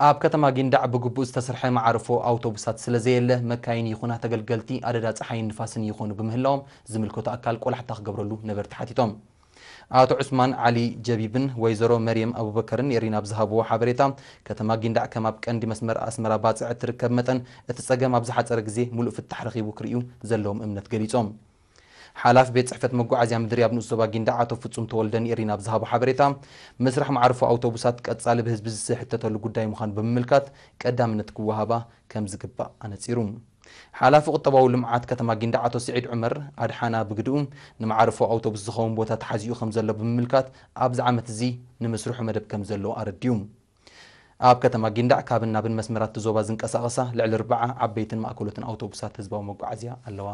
آب کت ماجین دعب جبوز تسرح معرفو آوتوبوسات سلزیل مکاینی خونه تجلجلتی آدرات حین نفاسی خونو بمهلام زمیل کت آکال کل حتی خبرلو نبرت حتی تام آت عثمان علی جبیبن ویزرو مريم ابوبکرن یارین ابزهابو حبریتام کت ماجین دع کم آب کندی مسمر اسمر آباد عترکمتن اتسجام ابزحات ارگزی ملو فت حرقی بکریو زلهم امنت جلیتام ሓላፍ ቤት ፅሕፈት መጓዓዝያ ምድሪ ኣብ ንእስ ዞባ ጊንዳ ኣቶ ፍፁም ተወልደ ንኤሪ ናብ ዝሃቦ ሓበሬታ ምስራሕ ማዕርፎ ኣውቶቡሳት ቀጻሊ ብህዝቢ ዝሕተተሉ ጉዳይ ምዃኑ ብምምልካት ቀዳምነት ክወሃባ ከም ዝግባእ ኣነጺሩ ሓላፊ ቁጠባዊ ልምዓት ከተማ ጊንዳ ኣቶ ስዒድ ዑመር ኣድሓና ብግድኡ ንማዕርፎ ኣውቶቡስ ዝኸውን ቦታ ተሓዚኡ ከም ዘሎ ብምምልካት ኣብዚ ዓመት እዚ ንምስርሑ መደብ ከም ዘለዎ ኣረድዩ ኣብ ከተማ ጊንዳዕ ካብን ናብን መስመራት ዞባ ዝንቀሳቐሳ ልዕሊ ርብዓ ዓበይትን ማእከሎትን ኣውቶቡሳት ህዝባዊ መጓዓዝያ ኣለዋ